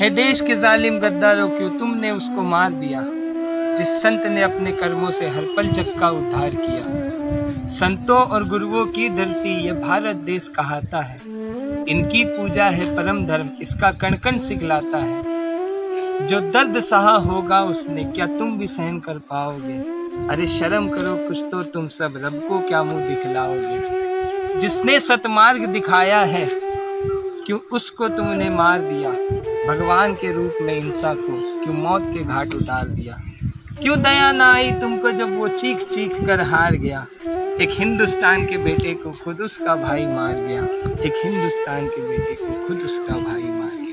है देश के जालिम गद्दारों क्यों तुमने उसको मार दिया, जिस संत ने अपने कर्मों से हर पल जग का उद्धार किया। संतों और गुरुओं की धरती ये भारत देश कहाता है। इनकी पूजा है परम धर्म, इसका कण कण सिखलाता है। जो दर्द सहा होगा उसने, क्या तुम भी सहन कर पाओगे? अरे शर्म करो, कुछ तो तुम सब रब को क्या मुँह दिखलाओगे? जिसने सतमार्ग दिखाया है, क्यों उसको तुमने मार दिया? भगवान के रूप में हिंसा को क्यों मौत के घाट उतार दिया? क्यों दया ना आई तुमको जब वो चीख चीख कर हार गया? एक हिंदुस्तान के बेटे को खुद उसका भाई मार गया। एक हिंदुस्तान के बेटे को खुद उसका भाई मार